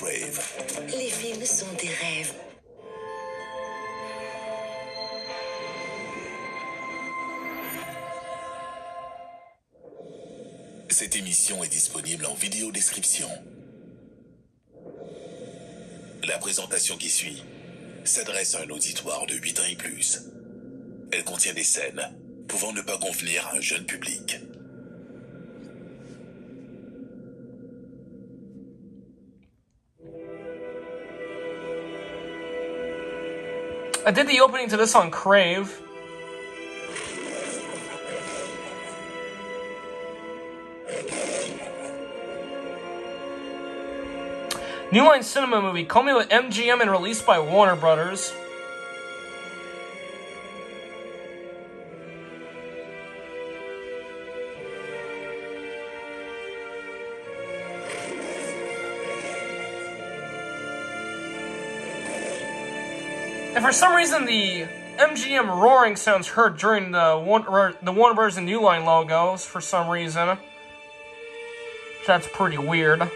Les films sont des rêves. Cette émission est disponible en vidéo description. La présentation qui suit s'adresse à un auditoire de 8 ans et plus. Elle contient des scènes pouvant ne pas convenir à un jeune public. I did the opening to this on Crave. New Line Cinema movie, me with MGM and released by Warner Brothers. And for some reason, the MGM roaring sounds heard during the one the Warner Bros. and New Line logos. For some reason, that's pretty weird.